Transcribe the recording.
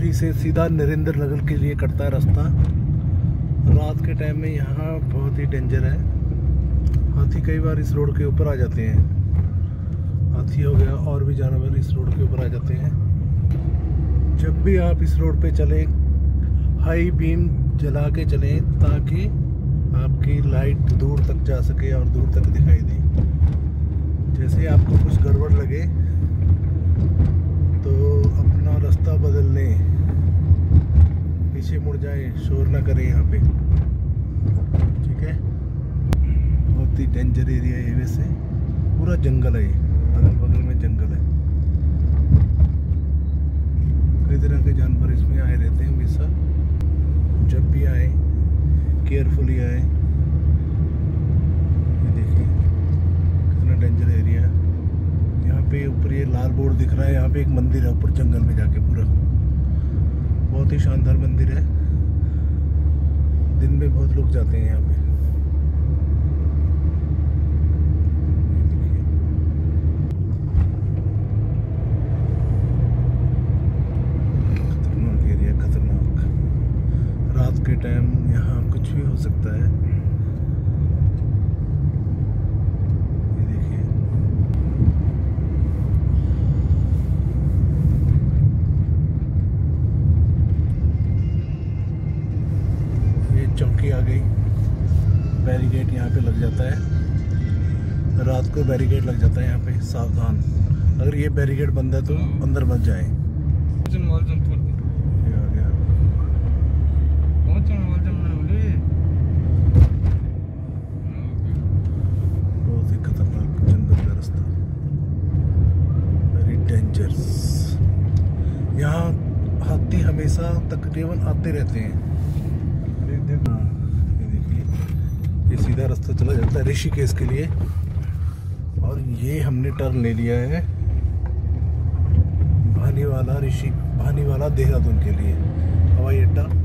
सीधा नरेंद्र नगर के लिए कटता है रास्ता। रात के टाइम में यहाँ बहुत ही डेंजर है। हाथी कई बार इस रोड के ऊपर आ जाते हैं। हाथी हो गया और भी जानवर इस रोड के ऊपर आ जाते हैं। जब भी आप इस रोड पे चलें हाई बीम जला के चलें ताकि आपकी लाइट दूर तक जा सके और दूर तक दिखाई दे। पीछे मुड़ जाए, शोर ना करें यहाँ पे। ठीक है? बहुत ही डेंजर एरिया है वैसे। पूरा जंगल है ये। अगल बगल में जंगल है। कई तरह के जानवर इसमें आए रहते हैं हमेशा। जब भी आए केयरफुली आए। देखिए कितना डेंजर एरिया है। यहाँ पे ऊपर ये लाल बोर्ड दिख रहा है, यहाँ पे एक मंदिर है, ऊपर जंगल में जाके पूरा। बहुत ही शानदार मंदिर है। दिन में बहुत लोग जाते हैं यहाँ पे। खतरनाक एरिया खतरनाक। रात के टाइम यहाँ कुछ भी हो सकता है। चौकी आ गई। बैरिकेड यहाँ पे लग जाता है। रात को बैरिकेड लग जाता है यहाँ पे, सावधान। अगर ये बैरिकेड बंद है तो अंदर मत जाए। बहुत ही खतरनाक जंगल का रास्ता। यहाँ हाथी हमेशा तकरीबन आते रहते हैं देख देख हाँ, ये देखिए ये सीधा रास्ता चला जाता है ऋषिकेश के लिए। और ये हमने टर्न ले लिया है भानीवाला ऋषि, भानीवाला देहरादून के लिए। हवाई अड्डा।